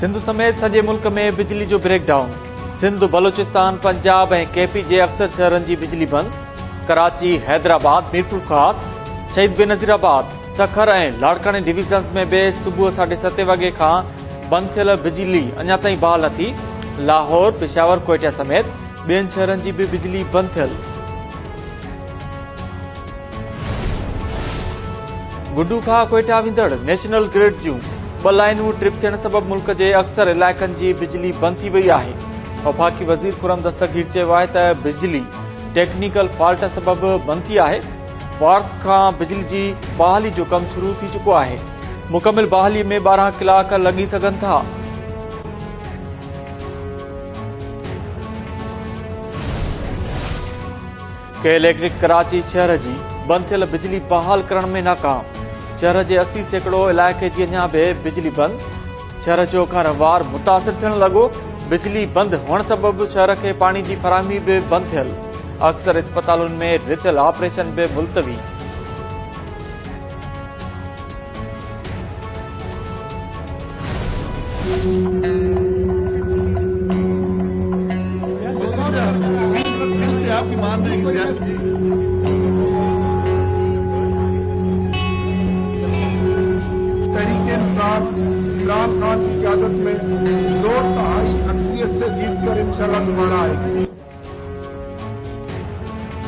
सिंध समेत सॼे मुल्क में बिजली जो ब्रेकडाउन डाउन सिंध बलोचिस्तान पंजाब ऐं केपी जे अक्सर शहरनि जी बिजली बंदि कराची हैदराबाद मीरपुर खास शहीद बेनज़ीराबाद सखर ऐं लाड़काणे डिवीज़न में बि सुबुह साढे सते वॻे खां बंदि थियल बिजली अञा ताईं बहाल न थी लाहौर पिशावर कोइटा समेत शहरनि जी बिजली बंदि थियल ब लाइनूं ट्रिप थियण सबब मुल्क जे अक्सर इलाइक़नि जी बिजली बंदि थी वई आहे वफ़ाक़ी दस्तगीर चयो आहे त बिजली टेक्निकल फॉल्ट सबब बंदि थी आहे बहाली जो कमु शुरू थी चुको आहे मुकमल बहाली में ॿारहं कलाक लॻी सघनि जी बंदि थियल बिजली बहाल करण में नाकाम शहर के अस्सी सैकड़ों इलाक की अञा भी बिजली बंद शहर जो कारोबार मुतासिर थियण लगो बिजली बंद होने सबब शहर के पानी की फराहमी भी बंद थियल अक्सर अस्पताल में रिथल ऑपरेशन भी मुलतवी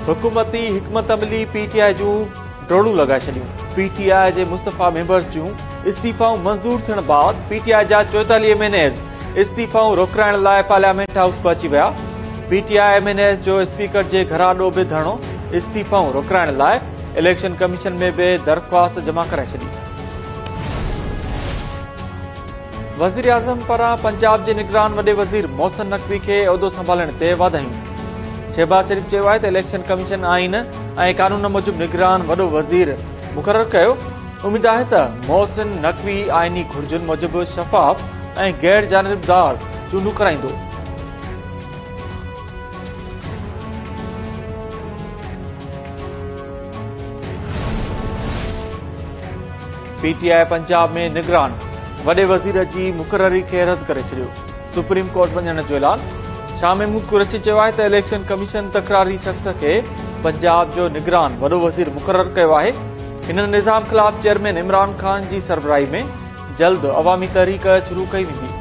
हुकूमती हिकमत मिली पीटीआई जूं ड्रोड़ू लॻाए छॾियूं पीटीआई जे मुस्तफ़ा मेंबर्स जूं इस्तीफ़ाऊं मंज़ूर थियण पीटीआई जा चोएतालीह इस्तीफ़ाऊं लाइ पार्लियामेंट हाउस में अची विया पीटीआई जो स्पीकर जे बि इस्तीफ़ाऊं लाइ इलेक्शन कमीशन में बि दरख़्वास्त जमा कराए छॾी वज़ीर आज़म पारां पंजाब जे निगरान वॾे वज़ीर मोहसन नक़वी खे वाधायूं शहबाज़री त इलेक्शन कमीशन आइन ऐं कानून मुजिब निगरान वज़ीर कयो उमेदु आहे त मोहसिन नक़वी आइनी घुर्जुनि मुजब शफ़ाफ़ ऐं गैर जानबदार चूनू कराईंदो वॾे वज़ीर जी मुक़ररी खे रद करे छॾियो सुप्रीम कोर्ट वञण जो ऐलान शाम कुर्ची चयो आहे त इलेक्शन कमीशन तकरारी शख़्स खे पंजाब जो निगरान वॾो वज़ीर मुक़ररु कयो आहे हिन निज़ाम ख़िलाफ़ चेयरमैन इमरान ख़ान जी सरबराही में जल्द अवामी तहरीक शुरू कई वेंदी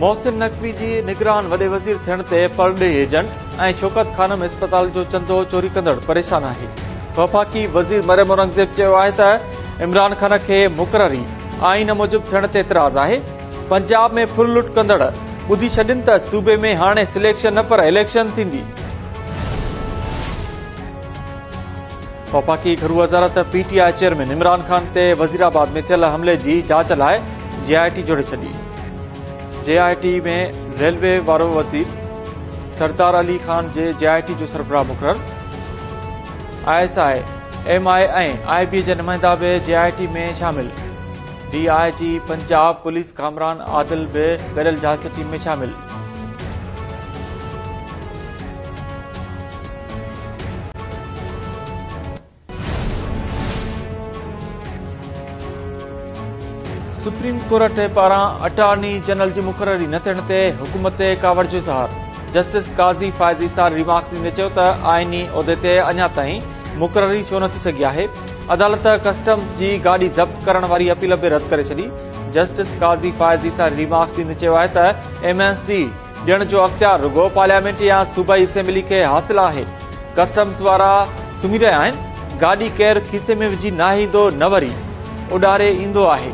मोहसिन नक़वी जी निगरान वॾे वज़ीर थियण ते परडे एजेंट ऐं शौकत खानम अस्पताल जो चंदो चोरी कंदड़ परेशान आहे वफ़ाक़ी वज़ीर मरेमोर चयो आहे त इमरान ख़ान खे मुक़ररी आइन मूजिब थियण ते आहे वज़ीराबाद में थियल हमले जी जांच लाइ जी आई टी जोड़े छॾी जे आई टी में रेलवे वारो वज़ीर सरदार अली ख़ान जे जे आई टी जो सरबराह मुक़ररु आई एम आई ऐं बी जे नुमाइंदा बि जे आई टी में शामिल D I G Punjab police Kamran Adil बि गॾियल जहाज़ टीम में शामिल सुप्रीम कोर्ट पारां अटॉर्नी जनरल जी मुक़ररी न थियण ते हुकूमत जस्टिस काज़ी फाइज़ी सार रिमार्क्स ॾींदो चयो त आइनी उहिदे ते अञा ताईं मुक़ररी छो न थी सघी आहे अदालत कस्टम्स जी गाॾी ज़ब्त करण वारी अपील बि रद्द करे छॾी जस्टिस काज़ी फाइज़ी सार रिमार्क्स ॾींदे चयो आहे त एम एस टी ॾियण जो अख़्तियार रुगो पार्लियामेंट या सूबाई असेंबली खे हासिल आहे कस्टम्स वारा सुम्ही रहिया आहिनि गाॾी केरु खीसे में विझी न ईंदो न वरी उॾारे ईंदो आहे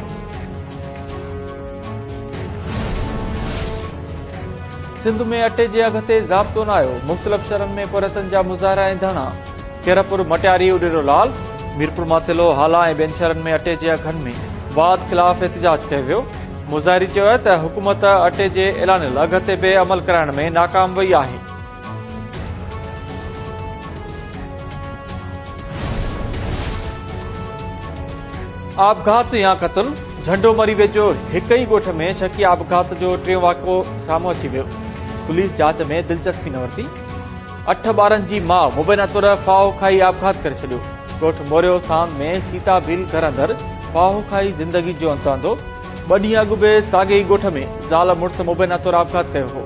सिंध में अटे जे अघ ते ज़ाबो न आयो मुख़्तलिफ़ शहरनि में परतनि जा मुज़ाहिरा ऐं मीरपुर माथेलो हाला ऐं ॿियनि शहरनि में अटे जे अघ में हुकूमत अटे अमल कराइण में नाकाम वई आहे शकी आबघात जो टियों वाको साम्हूं अची वियो पुलिस जांच में दिलचस्पी न वरती अठ ॿारनि जी माउ मुबैना तुर फाहो खाई आबघात करे छॾियो मोरियो सांद में सीताबील घर अंदरि फाहो खाई ज़िंदगी जो अंत आंदो ॿ ॾींहं अॻु बि साॻे ई ॻोठ में ज़ाल मुड़ुस मुबैना तुर आबघात कयो हो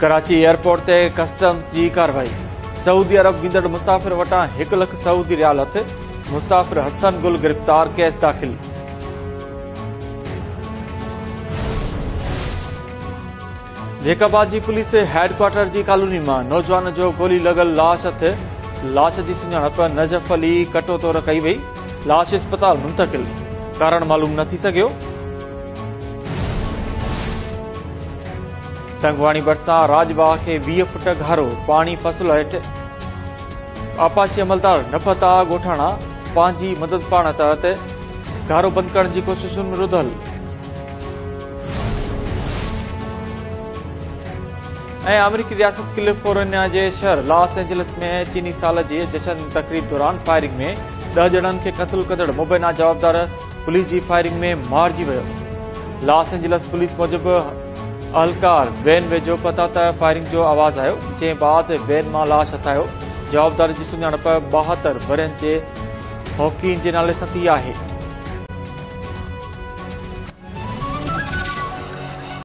कराची एयरपोर्ट ते कस्टम जी कार्रवाई सऊदी अरब ईंदड़ मुसाफ़िर वटां हिकु लख सऊदी रियालत मुसाफ़िर हसन गुल गिरफ़्तार केस दाख़िल जेकाबाद की पुलिस હેડક્વાર્ટરજી की कॉलोनी में नौजवान जो गोली लगल लाश लाश की सुञाणप नजफ़ अली कटो तौर कई वही लाश अस्पताल मुंतकिल कारण मालूम न थी सघियो टंगवाणी भरिसां राजबाग खे वीह फुट घारो पानी फसल हेठ आपाशी अमलदार नफ़ता ॻोठाणा पंहिंजी मदद पा तहत घारो बंद करण की कोशिशों में रुधल ऐं अमरीकी रियासत कैलिफोर्निया जे शहर लॉस एंजलिस में चीनी साल जी जशन तकरीब दौरान फायरिंग में ॾह ॼणनि खे कतल कंदड़ मुबैना जवाबदार पुलिस जी फायरिंग में मारिजी वियो लॉस एंजलिस पुलिस मुजिब अहलकार बेन वेझो पता त फायरिंग जो आवाज़ु आयो जंहिं बाद वैन मां लाश हथायो जवाबदार जी सुञाणप बहतरि वरनि जे हौकीन जे नाले सां थी आहे